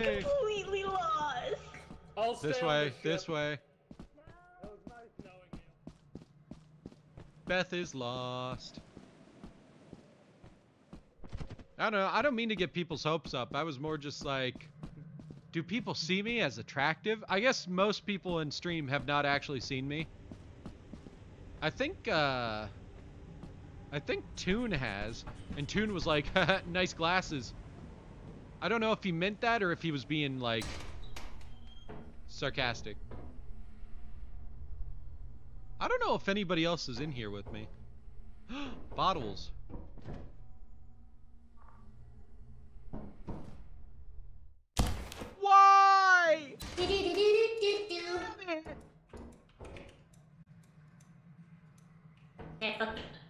Yay! completely lost. I'll stay This way, the ship. this way. It nice. Beth is lost. I don't know. I don't mean to get people's hopes up. I was more just like, do people see me as attractive? I guess most people in stream have not actually seen me. I think, uh, I think Toon has. And Toon was like, nice glasses. I don't know if he meant that or if he was being like sarcastic. I don't know if anybody else is in here with me. Bottles. Why?